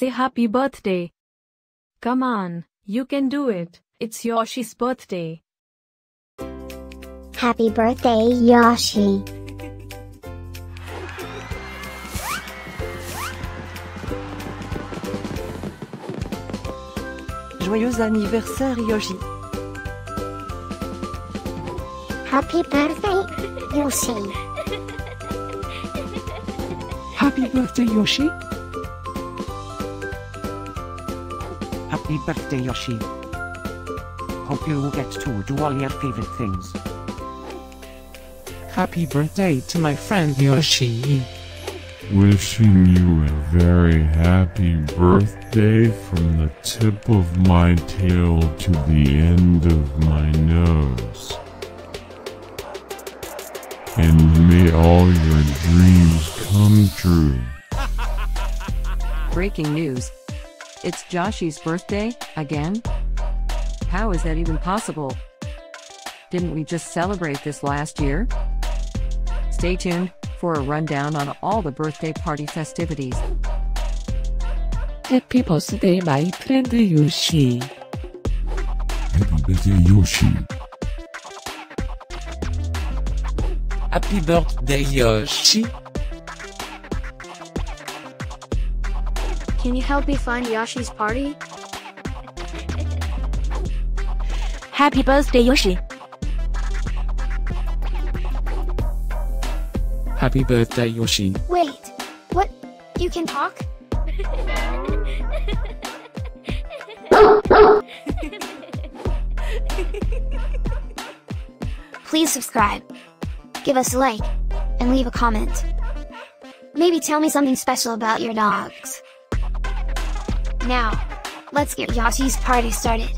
say happy birthday. Come on, you can do it. It's Joshi's birthday. Happy birthday, Joshi. Joyeux anniversaire Joshi. Happy birthday, Joshi. Happy birthday, Joshi. Happy birthday, Joshi. Hope you will get to do all your favorite things. Happy birthday to my friend Joshi. Wishing you a very happy birthday from the tip of my tail to the end of my nose. And may all your dreams come true. Breaking news. It's Joshi's birthday, again? How is that even possible? Didn't we just celebrate this last year? Stay tuned for a rundown on all the birthday party festivities. Happy birthday, my friend Joshi. Happy birthday, Joshi. Happy birthday, Joshi. Can you help me find Joshi's party? Happy birthday, Joshi. Happy birthday, Joshi. Wait, what? You can talk? Please subscribe, give us a like, and leave a comment. Maybe tell me something special about your dogs. Now, let's get Joshi's party started.